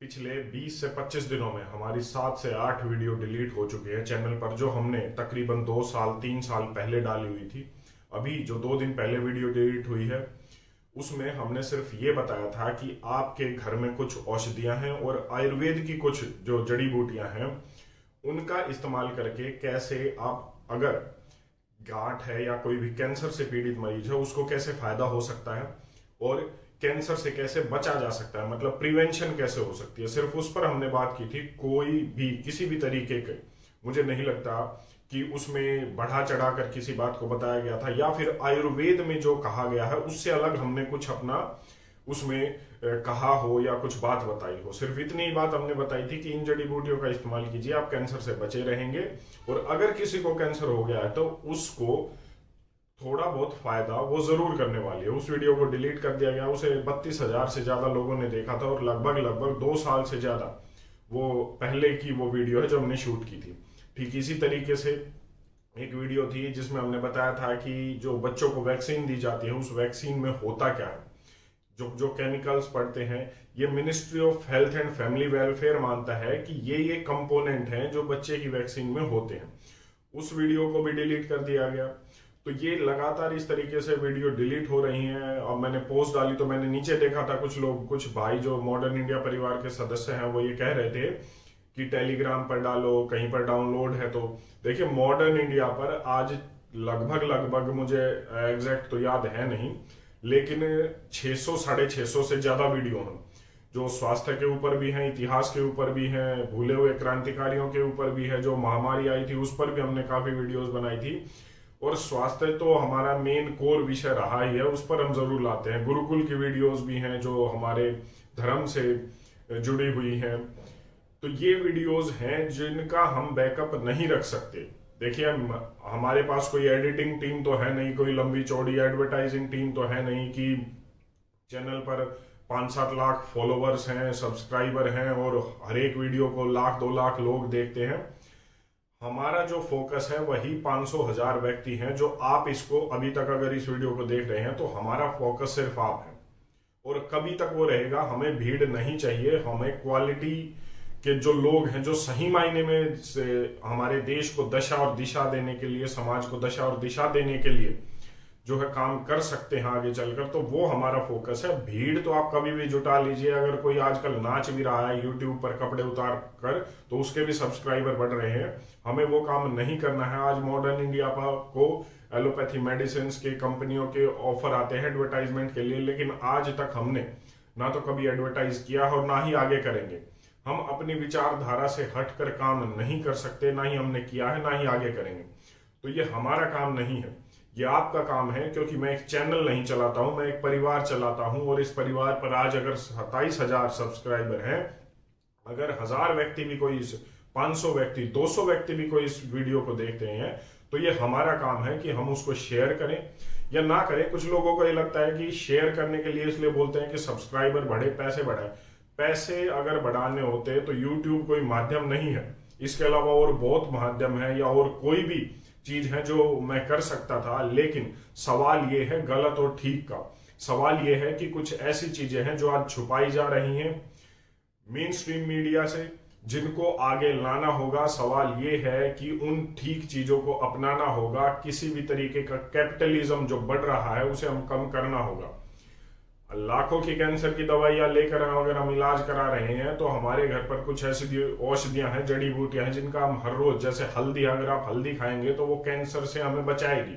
पिछले 20 से 25 दिनों में हमारी सात से आठ वीडियो डिलीट हो चुकी है चैनल पर, जो हमने तकरीबन दो साल, तीन साल पहले डाली हुई थी। अभी जो दो दिन पहले वीडियो डिलीट हुई है, उसमें हमने सिर्फ़ ये बताया था कि आपके घर में कुछ औषधियाँ हैं और आयुर्वेद की कुछ जो जड़ी बूटियाँ हैं, उनका इस्तेमाल करके कैसे आप, अगर गांठ है या कोई भी कैंसर से पीड़ित मरीज़ है, उसको कैसे फ़ायदा हो सकता है? और कैंसर से कैसे बचा जा सकता है मतलब प्रिवेंशन कैसे हो सकती है, सिर्फ़ उस पर हमने बात की थी, कोई भी, किसी भी तरीके के, मुझे नहीं लगता कि उसमें बढ़ा चढ़ा कर किसी बात को बताया गया था, या फिर आयुर्वेद में जो कहा गया है, उससे अलग हमने कुछ अपना उसमें कहा हो या कुछ बात बताई हो। सिर्फ़ इतनी ही बात हमने बताई थी कि इन जड़ी बूटियों का इस्तेमाल कीजिए, आप कैंसर से बचे रहेंगे, और अगर किसी को कैंसर हो गया है तो उसको थोड़ा बहुत फ़ायदा वो ज़रूर करने वाली है। उस वीडियो को डिलीट कर दिया गया। उसे बत्तीस हज़ार से ज़्यादा लोगों ने देखा था और लगभग लगभग दो साल से ज़्यादा वो पहले की वो वीडियो है जो हमने शूट की थी। ठीक इसी तरीके से एक वीडियो थी जिसमें हमने बताया था कि जो बच्चों को वैक्सीन दी जाती है, उस वैक्सीन में होता क्या है? जो जो केमिकल्स पड़ते हैं, ये ministry of health and family welfare मानता है कि ये ये कंपोनेंट हैं जो बच्चे की वैक्सीन में होते हैं। उस वीडियो को भी डिलीट कर दिया गया। तो ये लगातार इस तरीके से वीडियो डिलीट हो रही हैं। और मैंने पोस्ट डाली तो मैंने नीचे देखा था कुछ लोग, कुछ भाई जो मॉडर्न इंडिया परिवार के सदस्य हैं, वो ये कह रहे थे कि टेलीग्राम पर डालो, कहीं पर डाउनलोड है तो। देखिए मॉडर्न इंडिया पर आज लगभग लगभग मुझे एग्जैक्ट तो याद है नहीं, लेकिन 600 साढ़े छह से ज़्यादा वीडियो हैं, जो स्वास्थ्य के ऊपर भी हैं, इतिहास के ऊपर भी हैं, भूले हुए क्रांतिकारियों के ऊपर भी है, जो महामारी आई थी, उस पर भी हमने काफ़ी वीडियोस बनाई थी। और स्वास्थ्य तो हमारा मेन कोर विषय रहा ही है, उस पर हम ज़रूर लाते हैं। गुरुकुल की वीडियोस भी हैं जो हमारे धर्म से जुड़ी हुई हैं। तो ये वीडियोस हैं जिनका हम बैकअप नहीं रख सकते। देखिए हमारे पास कोई एडिटिंग टीम तो है नहीं, कोई लंबी चौड़ी एडवर्टाइजिंग टीम तो है नहीं कि चैनल पर पाँच सात लाख फॉलोवर्स हैं सब्सक्राइबर हैं और हर एक वीडियो को लाख, दो लाख लोग देखते हैं। हमारा जो फोकस है वही 500 हज़ार व्यक्ति हैं जो आप इसको अभी तक अगर इस वीडियो को देख रहे हैं तो हमारा फोकस सिर्फ़ आप है। और कभी तक वो रहेगा, हमें भीड़ नहीं चाहिए, हमें क्वालिटी के जो लोग हैं, जो सही मायने में से हमारे देश को दशा और दिशा देने के लिए, समाज को दशा और दिशा देने के लिए जो है काम कर सकते हैं आगे चलकर तो वो हमारा फोकस है। भीड़ तो आप कभी भी जुटा लीजिए, अगर कोई आजकल नाच भी रहा है यूट्यूब पर कपड़े उतार कर तो उसके भी सब्सक्राइबर बढ़ रहे हैं। हमें वो काम नहीं करना है। आज मॉडर्न इंडिया पर को एलोपैथी मेडिसिन के कंपनियों के ऑफ़र आते हैं एडवर्टाइजमेंट के लिए, लेकिन आज तक हमने ना तो कभी एडवर्टाइज किया और ना ही आगे करेंगे। हम अपनी विचारधारा से हटकर काम नहीं कर सकते, ना ही हमने किया है, ना ही आगे करेंगे। तो ये हमारा काम नहीं है। ये आपका काम है, क्योंकि मैं एक चैनल नहीं चलाता हूँ, मैं एक परिवार चलाता हूँ, और इस परिवार पर आज अगर सत्ताईस हज़ार सब्सक्राइबर हैं, अगर हज़ार व्यक्ति भी कोई इस 500 व्यक्ति 200 व्यक्ति भी कोई इस वीडियो को देखते हैं तो ये हमारा काम है कि हम उसको शेयर करें, या ना करें। कुछ लोगों को ये लगता है कि शेयर करने के लिए इसलिए बोलते हैं कि सब्सक्राइबर बढ़े, पैसे बढ़ाए। पैसे अगर बढ़ाने होते तो यूट्यूब कोई माध्यम नहीं है। इसके अलावा और बहुत माध्यम है, या और कोई भी चीज़ है जो मैं कर सकता था, लेकिन सवाल ये है गलत और ठीक का। सवाल ये है कि कुछ ऐसी चीज़ें हैं जो आज छुपाई जा रही हैं मेन स्ट्रीम मीडिया से, जिनको आगे लाना होगा। सवाल ये है कि उन ठीक चीज़ों को अपनाना होगा। किसी भी तरीके का कैपिटलिज्म जो बढ़ रहा है, उसे हम कम करना होगा। लाखों की कैंसर की दवाइयाँ लेकर अगर हम इलाज करा रहे हैं तो हमारे घर पर कुछ ऐसी औषधियाँ हैं, जड़ी बूटियाँ हैं, जिनका हम हर रोज, जैसे हल्दी, अगर आप हल्दी खाएँगे तो वो कैंसर से हमें बचाएगी।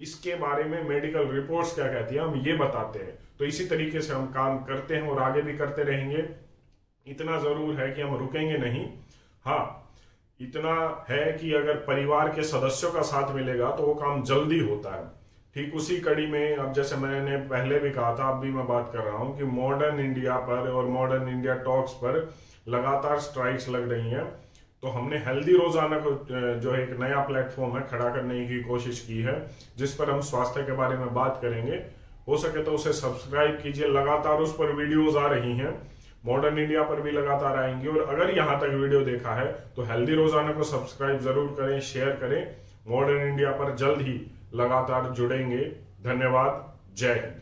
इसके बारे में मेडिकल रिपोर्ट्स क्या कहती है, हम ये बताते हैं। तो इसी तरीके से हम काम करते हैं और आगे भी करते रहेंगे। इतना ज़रूर है कि हम रुकेंगे नहीं। हाँ इतना है कि अगर परिवार के सदस्यों का साथ मिलेगा तो वो काम जल्दी होता है। ठीक उसी कड़ी में अब जैसे मैंने पहले भी कहा था, अब भी मैं बात कर रहा हूँ कि मॉडर्न इंडिया पर और मॉडर्न इंडिया टॉक्स पर लगातार स्ट्राइक्स लग रही हैं। तो हमने हेल्दी रोज़ाना को जो है एक नया प्लेटफॉर्म है, खड़ा करने की कोशिश की है, जिस पर हम स्वास्थ्य के बारे में बात करेंगे। हो सके तो उसे सब्सक्राइब कीजिए। लगातार उस पर वीडियोज़ आ रही हैं। मॉडर्न इंडिया पर भी लगातार आएँगी। और अगर यहाँ तक वीडियो देखा है तो हेल्दी रोज़ाना को सब्सक्राइब ज़रूर करें शेयर करें। मॉडर्न इंडिया पर जल्द ही लगातार जुड़ेंगे। धन्यवाद। जय हिंद।